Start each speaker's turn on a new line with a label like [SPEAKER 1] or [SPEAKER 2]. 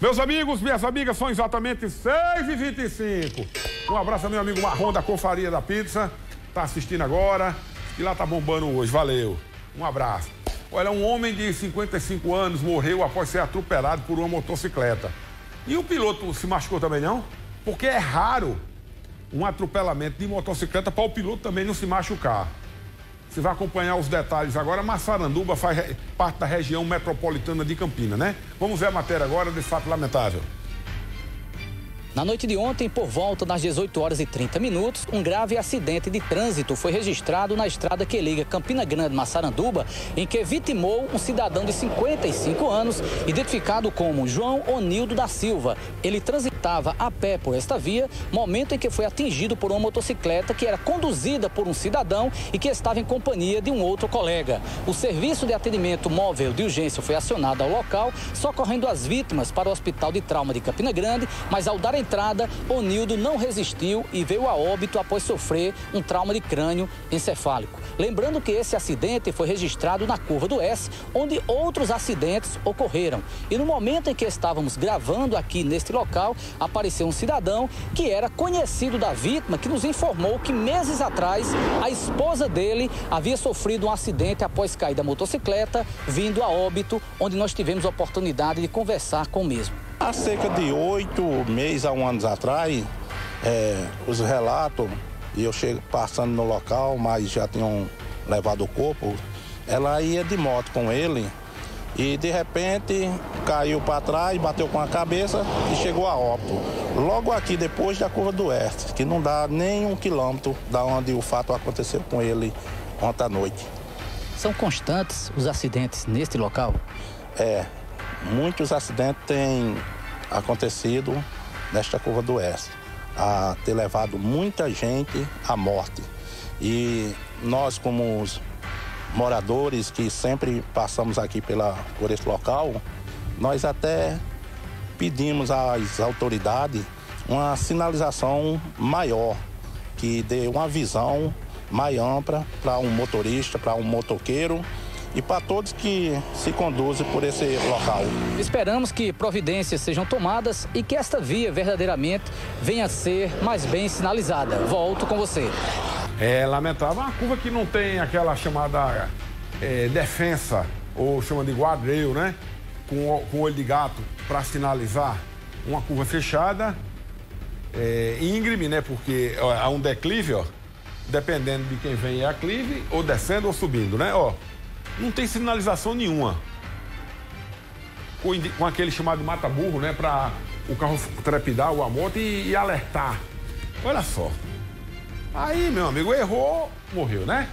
[SPEAKER 1] Meus amigos, minhas amigas, são exatamente 6h25. Um abraço ao meu amigo Marrom da Confaria da Pizza. Tá assistindo agora. E lá tá bombando hoje. Valeu. Um abraço. Olha, um homem de 55 anos morreu após ser atropelado por uma motocicleta. E o piloto se machucou também, não? Porque é raro um atropelamento de motocicleta para o piloto também não se machucar. Você vai acompanhar os detalhes agora. Massaranduba faz parte da região metropolitana de Campina, né? Vamos ver a matéria agora desse fato lamentável.
[SPEAKER 2] Na noite de ontem, por volta das 18 horas e 30 minutos, um grave acidente de trânsito foi registrado na estrada que liga Campina Grande Massaranduba, em que vitimou um cidadão de 55 anos, identificado como João Onildo da Silva. Ele transitava a pé por esta via, momento em que foi atingido por uma motocicleta que era conduzida por um cidadão e que estava em companhia de um outro colega. O serviço de atendimento móvel de urgência foi acionado ao local, socorrendo as vítimas para o Hospital de Trauma de Campina Grande, mas ao dar entrada, Onildo não resistiu e veio a óbito após sofrer um trauma de crânio encefálico. Lembrando que esse acidente foi registrado na curva do S, onde outros acidentes ocorreram. E no momento em que estávamos gravando aqui neste local, apareceu um cidadão que era conhecido da vítima, que nos informou que meses atrás a esposa dele havia sofrido um acidente após cair da motocicleta, vindo a óbito, onde nós tivemos a oportunidade de conversar com o mesmo.
[SPEAKER 3] Há cerca de oito meses a um ano atrás, é, os relatos, e eu chego passando no local, mas já tinham levado o corpo, ela ia de moto com ele e de repente caiu para trás, bateu com a cabeça e chegou a óbito. Logo aqui depois da curva do oeste, que não dá nem um quilômetro da onde o fato aconteceu com ele ontem à noite.
[SPEAKER 2] São constantes os acidentes neste local?
[SPEAKER 3] É, muitos acidentes têm acontecido nesta curva do oeste, a ter levado muita gente à morte. E nós, como os moradores que sempre passamos aqui pela, por esse local, nós até pedimos às autoridades uma sinalização maior, que dê uma visão mais ampla para um motorista, para um motoqueiro e para todos que se conduzem por esse local.
[SPEAKER 2] Esperamos que providências sejam tomadas e que esta via verdadeiramente venha a ser mais bem sinalizada. Volto com você.
[SPEAKER 1] É lamentável. Uma curva que não tem aquela chamada é, defensa, ou chama de guardrail, né? Com, com olho de gato para sinalizar uma curva fechada, é, íngreme, né? Porque ó, há um declive, ó. Dependendo de quem vem é aclive, ou descendo ou subindo, né? Ó, não tem sinalização nenhuma. Com, com aquele chamado mata-burro, né? Para o carro trepidar ou a moto e, e alertar. Olha só. Aí, meu amigo, errou, morreu, né?